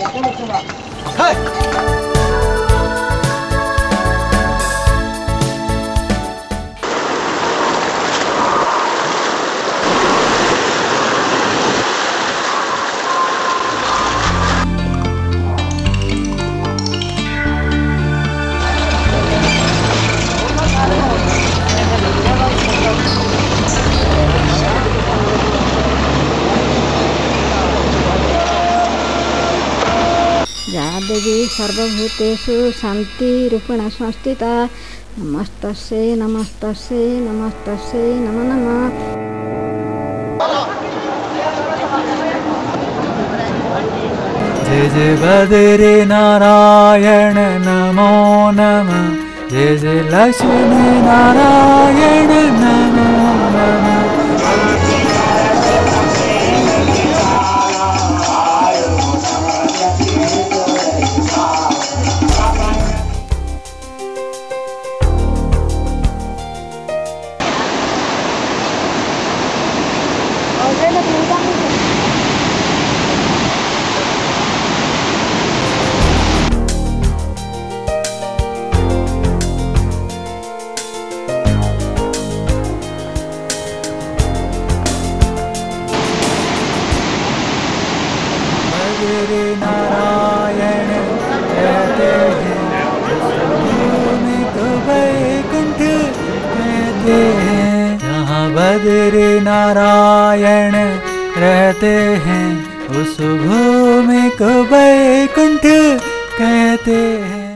我帮开 देवी सर्वभूतेषु शान्तिरूपेण संस्थिता नमस्तस्यै नमस्तस्यै नमस्तस्यै नमो नमः जय जय बद्री नारायण नमो नमः जय जय लक्ष्मी नारायण Hare Nara यहाँ नारायण रहते हैं। उस भूमि को बैकुंठ कहते हैं।